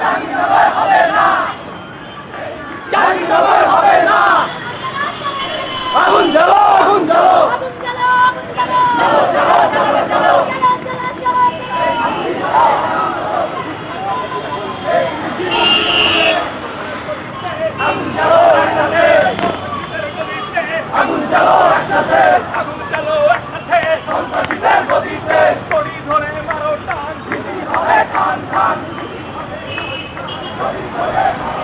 জাহাঙ্গীরনগর হবে না জাহাঙ্গীরনগর হবে না আগুন জ্বালো আগুন জ্বালো আগুন জ্বালো Okay.